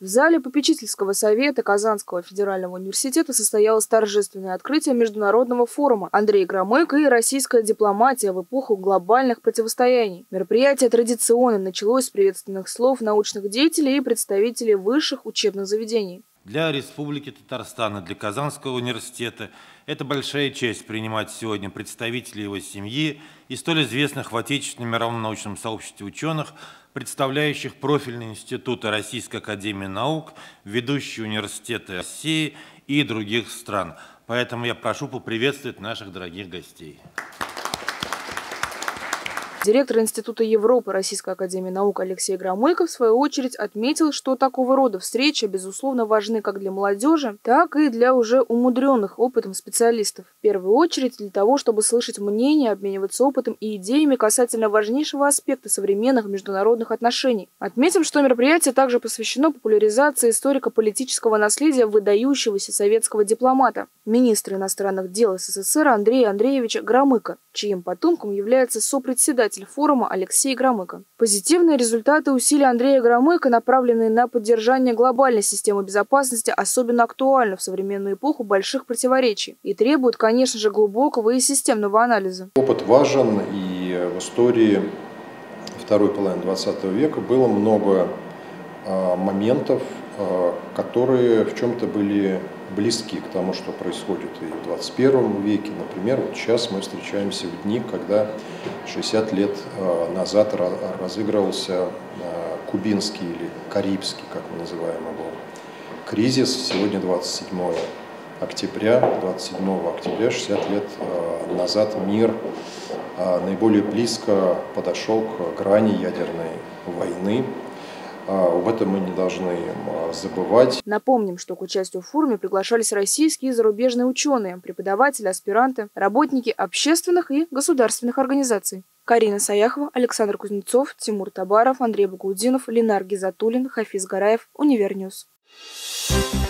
В зале попечительского совета Казанского федерального университета состоялось торжественное открытие международного форума Андрей Громыко и российская дипломатия в эпоху глобальных противостояний. Мероприятие традиционно началось с приветственных слов научных деятелей и представителей высших учебных заведений. Для Республики Татарстан и для Казанского университета это большая честь принимать сегодня представителей его семьи и столь известных в отечественном мировом научном сообществе ученых, представляющих профильные институты Российской Академии Наук, ведущие университеты России и других стран. Поэтому я прошу поприветствовать наших дорогих гостей. Директор Института Европы Российской Академии Наук Алексей Громыко в свою очередь отметил, что такого рода встречи, безусловно, важны как для молодежи, так и для уже умудренных опытом специалистов. В первую очередь для того, чтобы слышать мнения, обмениваться опытом и идеями касательно важнейшего аспекта современных международных отношений. Отметим, что мероприятие также посвящено популяризации историко-политического наследия выдающегося советского дипломата, министра иностранных дел СССР Андрея Андреевича Громыка, чьим потомком является сопредседатель председатель форума Алексей Громыко. Позитивные результаты усилий Андрея Громыко, направленные на поддержание глобальной системы безопасности, особенно актуальны в современную эпоху больших противоречий и требуют, конечно же, глубокого и системного анализа. Опыт важен, и в истории второй половины 20 века было много а, моментов, а, которые в чем-то были близки к тому, что происходит и в 21 веке. Например, вот сейчас мы встречаемся в дни, когда 60 лет а, назад разыгрывался кубинский или карибский, как мы называем его, кризис. Сегодня 27 октября, 27 октября, 60 лет назад мир наиболее близко подошел к грани ядерной войны. А, об этом мы не должны а, забывать. Напомним, что к участию в форуме приглашались российские и зарубежные ученые, преподаватели, аспиранты, работники общественных и государственных организаций. Карина Саяхова, Александр Кузнецов, Тимур Табаров, Андрей Багудинов, Ленар Гизатуллин, Хафиз Гараев, Univer News. Thank